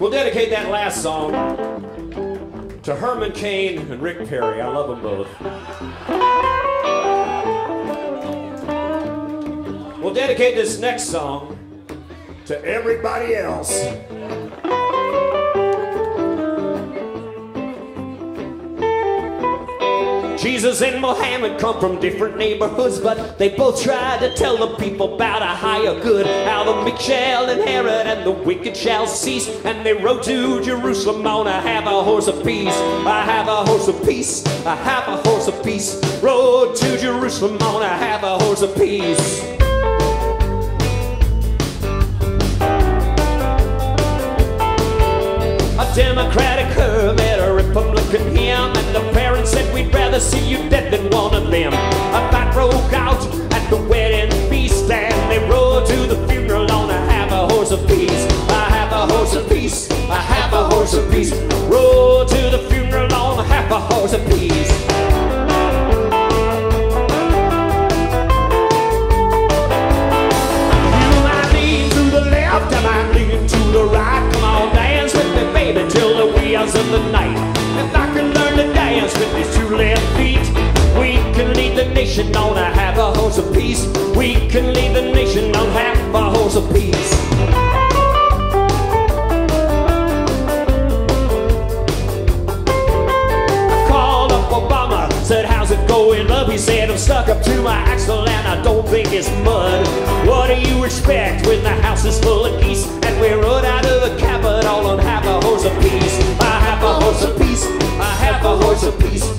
We'll dedicate that last song to Herman Cain and Rick Perry. I love them both. We'll dedicate this next song to everybody else. Jesus and Mohammed come from different neighborhoods, but they both tried to tell the people about a higher good. How the meek shall inherit and the wicked shall cease. And they rode to Jerusalem on a have a horse of peace. I have a horse of peace. I have a horse of peace. Rode to Jerusalem on a have a horse of see you dead than one of them. A fight broke out at the wedding feast, and they rode to the funeral on a have a horse peace. I have a horse of peace. I have a horse of nation on a half a horse of peace. We can lead the nation on half a horse of peace. called up Obama, said, How's it going, love? He said, I'm stuck up to my axle and I don't think it's mud. What do you expect when the house is full of geese? And we rode out of the Capitol on half a horse apiece. I have a horse apiece, I have a horse apiece.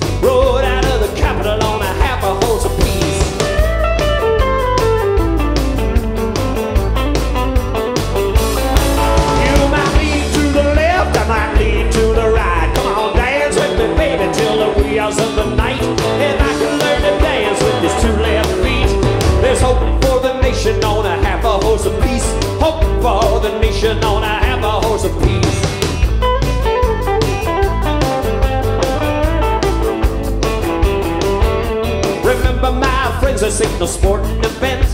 This ain't no sporting event.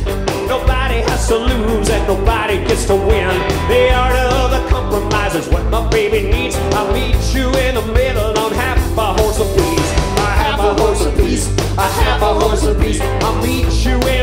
Nobody has to lose and nobody gets to win. The art of the compromise is what my baby needs. I'll meet you in the middle on half a horse apiece. I have a horse apiece. I have a horse apiece. I'll meet you in